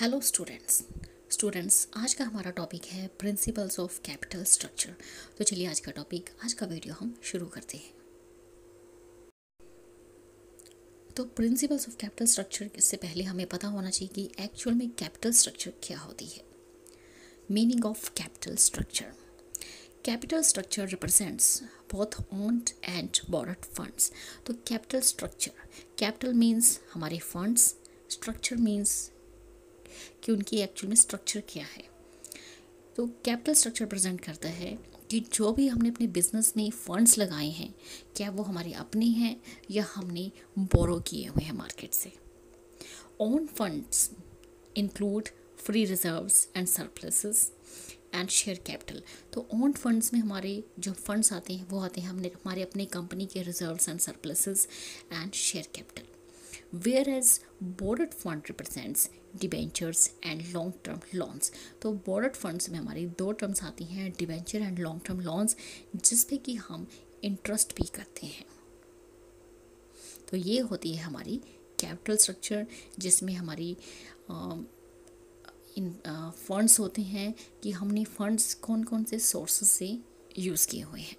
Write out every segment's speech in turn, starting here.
Hello students students आज का हमारा टॉपिक है प्रिंसिपल्स ऑफ़ कैपिटल स्ट्रक्चर तो चलिए आज का टॉपिक आज का वीडियो हम शुरू करते हैं। तो प्रिंसिपल्स ऑफ़ कैपिटल स्ट्रक्चर इससे पहले हमें पता होना चाहिए कि एक्चुअल में कैपिटल स्ट्रक्चर क्या होती है। Meaning of capital structure capital structure represents both owned and borrowed funds तो कैपिटल स्ट्रक्चर कैपिटल मीन्स हमारे फंड्स स्ट्रक्चर मीन्स कि उनकी एक्चुअल में स्ट्रक्चर क्या है। तो कैपिटल स्ट्रक्चर प्रेजेंट करता है कि जो भी हमने अपने बिज़नेस में फंड्स लगाए हैं, क्या वो हमारे अपने हैं या हमने बोरो किए हुए हैं मार्केट से। Own funds include free reserves and surpluses and share capital तो ओन फंड्स में हमारे जो फंड्स आते हैं, वो आते हैं हमने हमारे अपने कंपनी के reserves and surpluses and share capital whereas borrowed fund represents debentures and long term loans तो बोर्ड फंड्स में हमारी दो टर्म्स आती हैं debenture and long term loans जिस पे कि हम इंटरेस्ट भी करते हैं। तो ये होती है हमारी कैपिटल स्ट्रक्चर जिसमें हमारी इन फंड्स होते हैं कि हमने फंड्स कौन कौन से सोर्सेज से यूज़ किए हुए हैं।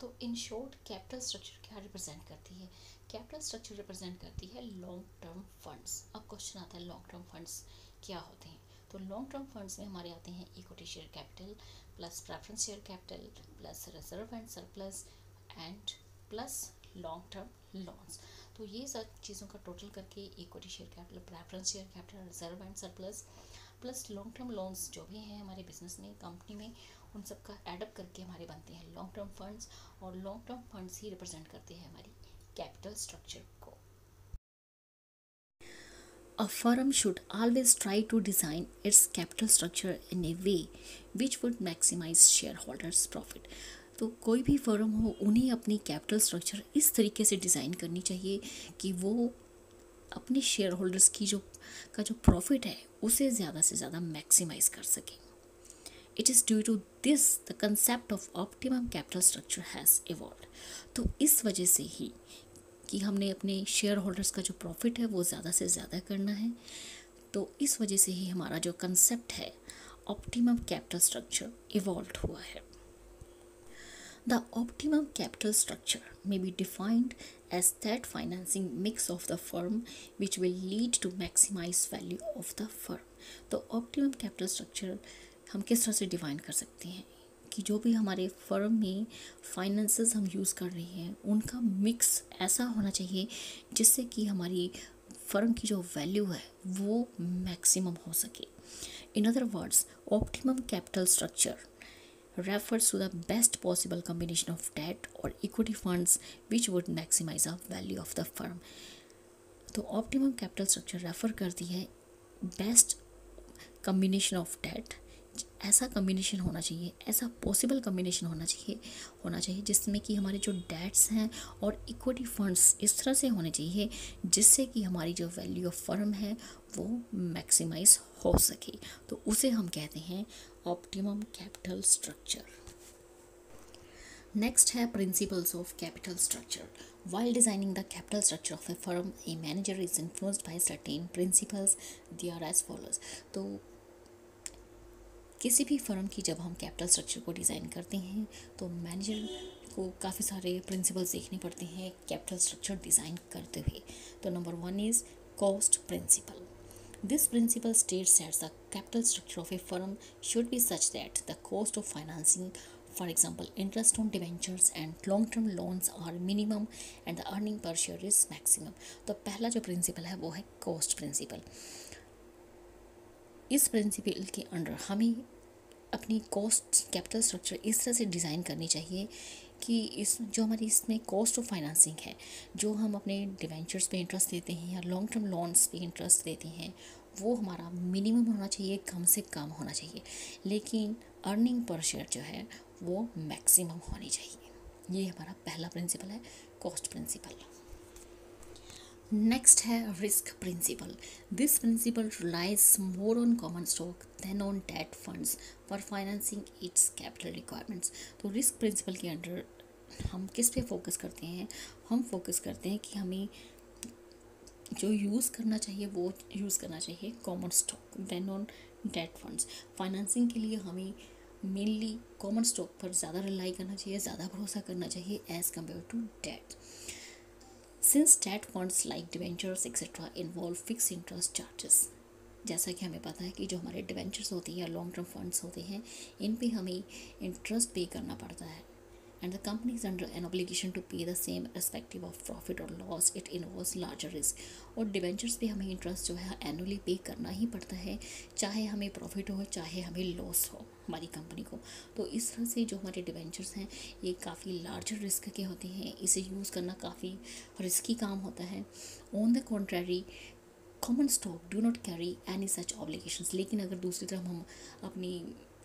तो इन शॉर्ट कैपिटल स्ट्रक्चर क्या रिप्रेजेंट करती है? कैपिटल स्ट्रक्चर रिप्रेजेंट करती है लॉन्ग टर्म फंड्स अब क्वेश्चन आता है लॉन्ग टर्म फंड्स क्या होते हैं? तो लॉन्ग टर्म फंड्स में हमारे आते हैं equity share capital plus preference share capital plus reserve and surplus and plus long term loans तो ये सब चीज़ों का टोटल करके equity share capital preference share capital reserve and surplus plus long term loans जो भी हैं हमारे बिज़नेस में कंपनी में, उन सब का एडअप करके हमारे बनते हैं लॉन्ग टर्म फंड्स और लॉन्ग टर्म फंड्स ही रिप्रेजेंट करते हैं हमारी capital structure को। A firm should always try to design its capital structure in a way which would maximize shareholders profit. तो कोई भी फर्म हो, उन्हें अपनी कैपिटल स्ट्रक्चर इस तरीके से डिज़ाइन करनी चाहिए कि वो अपने शेयर होल्डर्स की जो, का जो प्रॉफिट है, उसे ज़्यादा से ज़्यादा मैक्सिमाइज कर सकें। It is due to this the concept of optimum capital structure has evolve तो इस वजह से ही कि हमने अपने शेयर होल्डर्स का जो प्रॉफिट है, वो ज़्यादा से ज़्यादा करना है। तो इस वजह से ही हमारा जो कंसेप्ट है ऑप्टिमम कैपिटल स्ट्रक्चर इवॉल्व हुआ है। The optimum capital structure may be defined as that financing mix of the firm which will lead to maximise value of the firm तो ऑप्टिमम कैपिटल स्ट्रक्चर हम किस तरह से define कर सकते हैं? कि जो भी हमारे फर्म में फाइनेंसेस हम यूज़ कर रहे हैं, उनका मिक्स ऐसा होना चाहिए जिससे कि हमारी फर्म की जो वैल्यू है, वो मैक्सिमम हो सके। In other words optimum capital structure refers to the best possible combination of debt or equity funds which would maximize the value of the firm. तो ऑप्टिमम कैपिटल स्ट्रक्चर रेफर करती है best combination of debt ऐसा combination होना चाहिए, ऐसा possible combination होना चाहिए होना चाहिए जिसमें कि हमारे जो डेट्स हैं और इक्विटी फंड्स इस तरह से होने चाहिए जिससे कि हमारी जो वैल्यू ऑफ़ फर्म है वो मैक्सिमाइज हो सके। तो उसे हम कहते हैं ऑप्टिमम कैपिटल स्ट्रक्चर नेक्स्ट है principles of capital structure while designing the capital structure of a firm a manager is influenced by certain principles they are as follows तो किसी भी फर्म की जब हम कैपिटल स्ट्रक्चर को डिज़ाइन करते हैं तो मैनेजर को काफ़ी सारे प्रिंसिपल्स देखने पड़ते हैं कैपिटल स्ट्रक्चर डिज़ाइन करते हुए। तो number one is cost principle. This principle states that the capital structure of a firm should be such that the cost of financing, for example interest on debentures and long term loans are minimum and the earning per share is maximum. तो पहला जो principle है वो है cost principle. इस principle के under हमें अपनी कॉस्ट कैपिटल स्ट्रक्चर इस तरह से डिज़ाइन करनी चाहिए कि इस, जो हमारी इसमें कॉस्ट ऑफ़ फाइनेंसिंग है, जो हम अपने डिवेंचर्स पे इंटरेस्ट देते हैं या लॉन्ग टर्म लोन्स पे इंटरेस्ट देते हैं, वो हमारा मिनिमम होना चाहिए, कम से कम होना चाहिए। लेकिन अर्निंग पर शेयर जो है, वो मैक्सिमम होनी चाहिए। ये हमारा पहला प्रिंसिपल है कॉस्ट प्रिंसिपल नेक्स्ट है risk principle this principle relies more on common stock than on debt funds for financing its capital requirements तो रिस्क प्रिंसिपल के अंडर हम किस पे फोकस करते हैं? हम फोकस करते हैं कि हमें जो यूज़ करना चाहिए, वो यूज़ करना चाहिए common stock than on debt funds financing के लिए हमें मेनली कॉमन स्टॉक पर ज़्यादा रिलाई करना चाहिए, ज़्यादा भरोसा करना चाहिए as compare to debt since debt funds like debentures et cetera involve fix interest charges जैसा कि हमें पता है कि जो हमारे डिवेंचर्स होती हैं या लॉन्ग टर्म फंड्स होते हैं, इन पे हमें इंटरेस्ट पे करना पड़ता है। And the company is under an obligation to pay the same irrespective of profit or loss. It involves larger risk. और डिवेंचर्स पे हमें इंटरेस्ट जो है एनुअली पे करना ही पड़ता है, चाहे हमें प्रॉफिट हो, चाहे हमें लॉस हो हमारी कंपनी को। तो इस तरह से जो हमारे डिवेंचर्स हैं, ये काफ़ी लार्जर रिस्क के होते हैं। इसे यूज़ करना काफ़ी रिस्की काम होता है। On the contrary common stock do not carry any such obligations लेकिन अगर दूसरी तरफ़ हम अपनी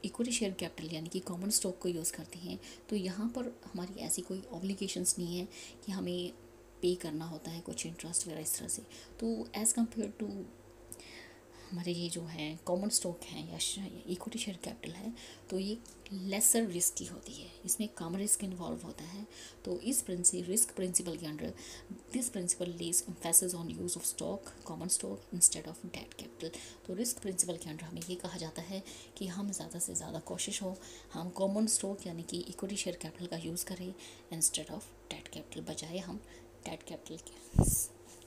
इक्विटी शेयर कैपिटल यानी कि कॉमन स्टॉक को यूज़ करते हैं तो यहाँ पर हमारी ऐसी कोई ऑब्लिगेशंस नहीं है कि हमें पे करना होता है कुछ इंटरेस्ट वगैरह इस तरह से। तो एज़ कंपेयर टू हमारे ये जो है कॉमन स्टॉक हैं या इक्विटी शेयर कैपिटल है तो ये लेसर रिस्क की होती है। इसमें कम रिस्क इन्वॉल्व होता है। तो इस प्रिंसिप रिस्क प्रिंसिपल के under this principle less emphasis on use of stock common stock instead of debt capital तो रिस्क प्रिंसिपल के अंडर हमें ये कहा जाता है कि हम ज़्यादा से ज़्यादा कोशिश हो, हम कॉमन स्टॉक यानी कि इक्विटी शेयर कैपिटल का यूज़ करें इंस्टेड ऑफ़ डेट कैपिटल बजाय हम डेट कैपिटल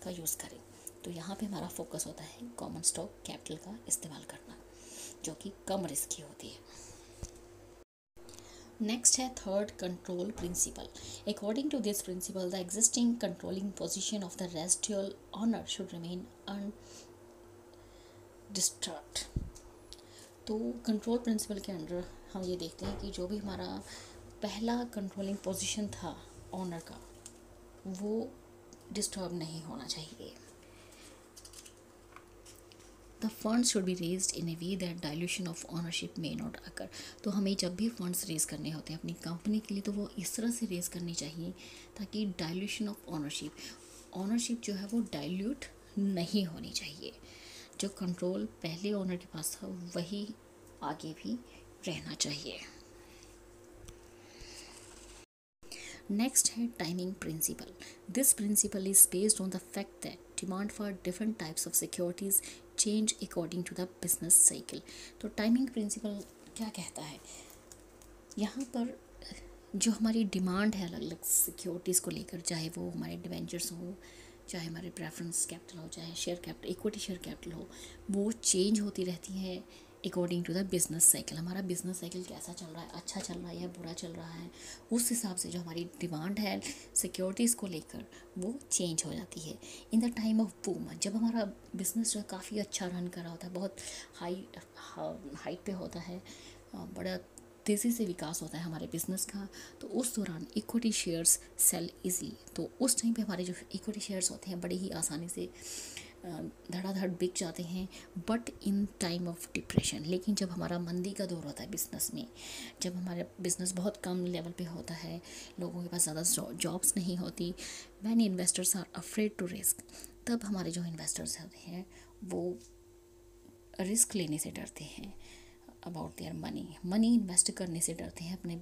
का यूज़ करें। तो यहाँ पे हमारा फोकस होता है कॉमन स्टॉक कैपिटल का इस्तेमाल करना, जो कि कम रिस्की होती है। नेक्स्ट है third control principle according to this principle the existing controlling position of the residual owner should remain undisturbed तो कंट्रोल प्रिंसिपल के अंडर हम ये देखते हैं कि जो भी हमारा पहला कंट्रोलिंग पोजीशन था ऑनर का, वो डिस्टर्ब नहीं होना चाहिए। The funds should be raised in a way that dilution of ownership may not occur तो हमें जब भी फंड्स रेज करने होते हैं, अपनी कंपनी के लिए तो वो इस तरह से रेज करनी चाहिए ताकि डायल्यूशन ऑफ़ ऑनरशिप ऑनरशिप जो है वो डायल्यूट नहीं होनी चाहिए। जो कंट्रोल पहले ओनर के पास था, वही आगे भी रहना चाहिए। नेक्स्ट है timing principle this principle is based on the fact that demand for different types of securities change according to the business cycle तो टाइमिंग प्रिंसिपल क्या कहता है? यहाँ पर, जो हमारी डिमांड है अलग अलग सिक्योरिटीज़ को लेकर, चाहे वो हमारे डिवेंचर्स हो, चाहे हमारे प्रेफरेंस कैपिटल हो, चाहे share capital equity share capital हो, वो चेंज होती रहती है। According to the business cycle हमारा बिज़नेस साइकिल कैसा चल रहा है? अच्छा चल रहा है या बुरा चल रहा है? उस हिसाब से जो हमारी डिमांड है सिक्योरिटीज़ को लेकर, वो चेंज हो जाती है. In the time of boom जब हमारा बिज़नेस जो है काफ़ी अच्छा रन कर रहा होता है, बहुत हाई हाइट पे होता है बड़ा तेज़ी से विकास होता है हमारे बिज़नेस का तो उस दौरान इक्विटी शेयर्स सेल इजीली तो उस टाइम पे हमारे जो इक्विटी शेयर्स होते हैं, बड़े ही आसानी से धड़ाधड़ बिक जाते हैं but in time of depression लेकिन जब हमारा मंदी का दौर होता है बिज़नेस में, जब हमारा बिज़नेस बहुत कम लेवल पे होता है, लोगों के पास ज़्यादा जॉब्स नहीं होती when investors are afraid to risk तब हमारे जो इन्वेस्टर्स होते हैं, वो रिस्क लेने से डरते हैं। About their money money invest करने से डरते हैं, अपने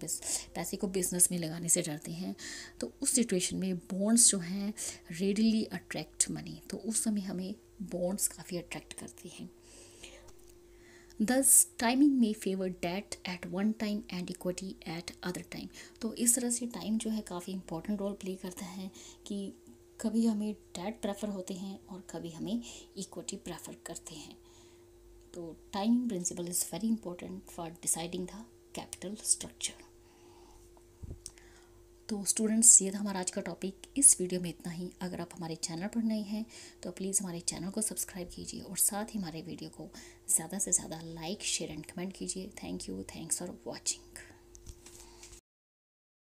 पैसे को बिज़नेस में लगाने से डरते हैं। तो उस सिचुएशन में बॉन्ड्स जो हैं रेडली अट्रैक्ट मनी तो उस समय हमें बॉन्ड्स काफ़ी अट्रैक्ट करते हैं। दस टाइमिंग में favour debt at one time and equity at other time तो इस तरह से टाइम जो है काफ़ी इंपॉर्टेंट रोल प्ले करता है कि कभी हमें डेट प्रेफर होते हैं और कभी हमें इक्विटी प्रेफर करते हैं। तो timing principle is very important for deciding the capital structure तो स्टूडेंट्स ये था हमारा आज का टॉपिक इस वीडियो में इतना ही। अगर आप हमारे चैनल पर नए हैं तो प्लीज़ हमारे चैनल को सब्सक्राइब कीजिए और साथ ही हमारे वीडियो को ज़्यादा से ज़्यादा लाइक शेयर एंड कमेंट कीजिए. Thank you thanks for watching